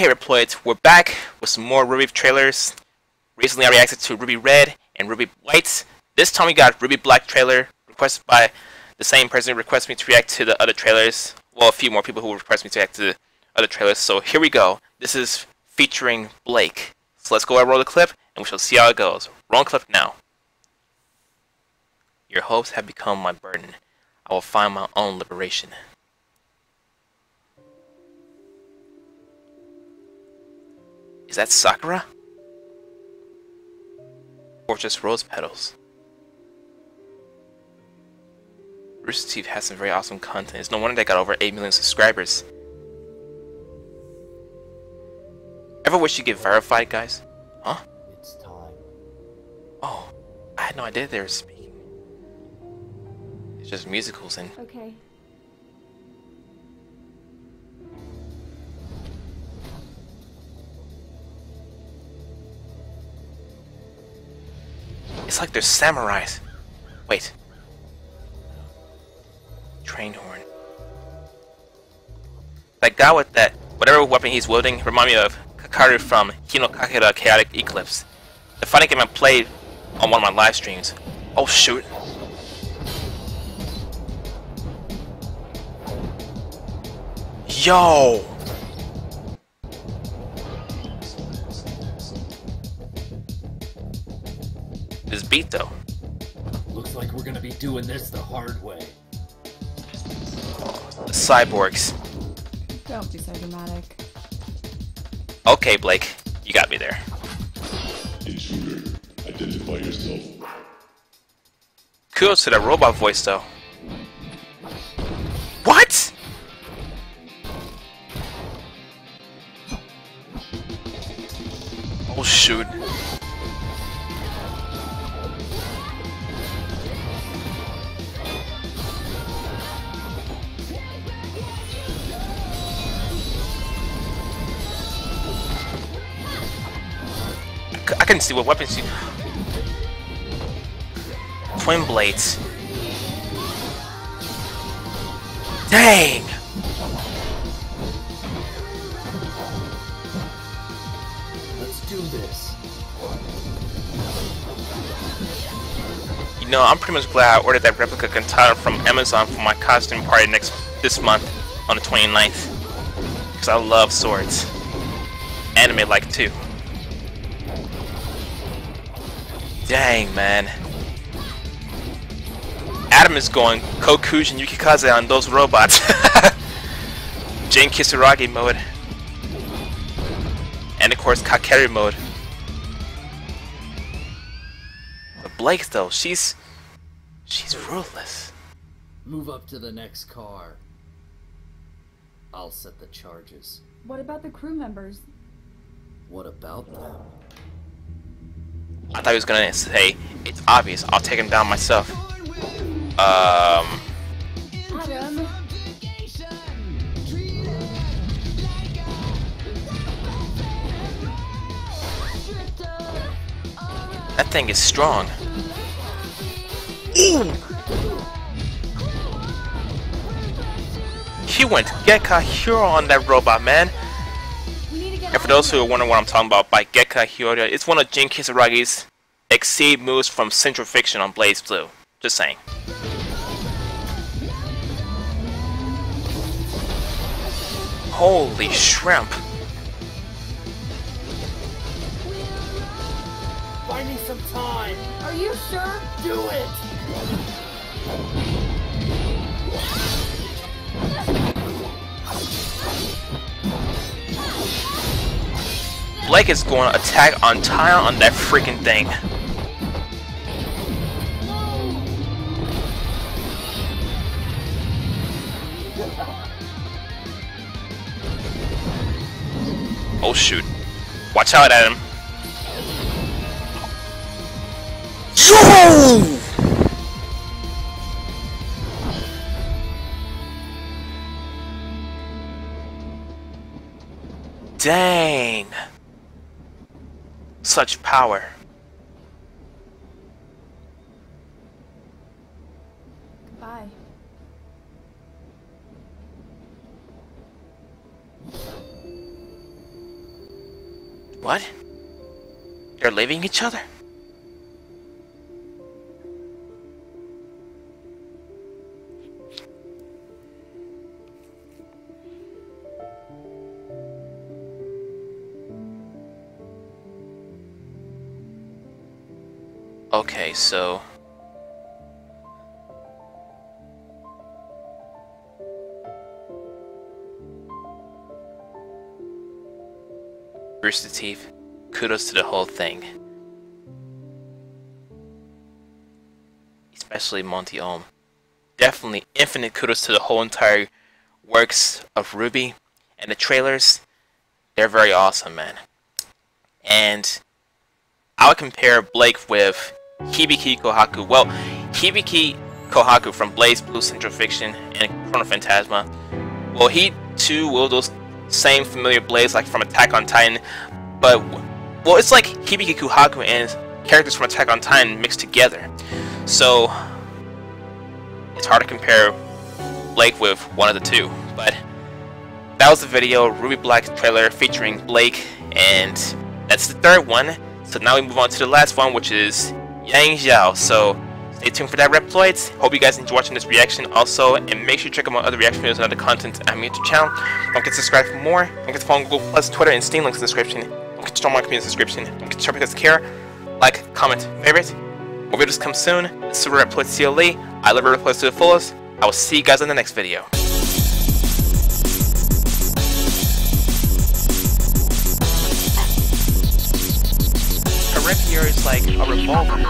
Okay, Reploids, we're back with some more RWBY trailers. Recently I reacted to RWBY Red and RWBY White. This time we got RWBY Black trailer, requested by the same person who requested me to react to the other trailers. Well, a few more people who requested me to react to the other trailers. So here we go. This is featuring Blake. So let's go and roll the clip, and we shall see how it goes. Roll clip now. Your hopes have become my burden. I will find my own liberation. Is that Sakura? Or just rose petals? Rooster Teeth has some very awesome content. It's no wonder they got over 8 million subscribers. Ever wish you get verified, guys? Huh? It's time. Oh, I had no idea they were speaking. It's just musicals and Okay. It's like they're samurais. Wait. Train horn. That guy with that whatever weapon he's wielding remind me of Kakaru from Kino Kakera Chaotic Eclipse. The fighting game I played on one of my live streams. Oh shoot. Yo! Beat though. Looks like we're gonna be doing this the hard way. The cyborgs. Don't be so dramatic. Okay, Blake. You got me there. Intruder, identify yourself. Kudos to that robot voice though. What? Oh shoot. Can see what weapons you. Twin blades. Dang! Let's do this. You know, I'm pretty much glad I ordered that replica katana from Amazon for my costume party next this month on the 29th. Because I love swords. Anime like too. Dang, man. Adam is going Kokuji and Yukikaze on those robots. Jin Kisaragi mode. And of course, Kakeri mode. But Blake, though, she's. She's ruthless. Move up to the next car. I'll set the charges. What about the crew members? What about them? I thought he was gonna say, it's obvious, I'll take him down myself. Um. That thing is strong. Ooh! He went Gekka Hero on that robot, man. And for those who are wondering what I'm talking about by Gekka Hero, it's one of Jin Kisaragi's exceed moves from Central Fiction on BlazBlue. Just saying. Holy shrimp. Buy me some time! Are you sure? Do it! Blake is going to attack on Titan on that freaking thing. Oh shoot. Watch out, Adam. Yo! Dang. Such power. Goodbye. What? They're leaving each other? Okay, so Rooster Teeth, kudos to the whole thing. Especially Monty Oum. Definitely infinite kudos to the whole entire works of RWBY and the trailers. They're very awesome, man. And I would compare Blake with Hibiki Kohaku. Well, Hibiki Kohaku from BlazBlue Central Fiction and Chrono Phantasma. Well, he too will those same familiar blades like from Attack on Titan, but well, it's like Hibiki Kohaku and characters from Attack on Titan mixed together. So it's hard to compare Blake with one of the two. But that was the video, RWBY Black trailer featuring Blake, and that's the third one. So now we move on to the last one, which is Yang Xiao. So stay tuned for that, Reploids. Hope you guys enjoy watching this reaction also, and make sure you check out my other reaction videos and other content on my YouTube channel. Don't forget to subscribe for more. Don't forget to follow Google Plus, Twitter, and Steam links in the description. Don't forget to join my community description. Don't forget to share because care. Like, comment, favorite. More videos come soon. This is Reploids CLE. I live Reploids to the fullest. I will see you guys in the next video. Rapier is like a revolver.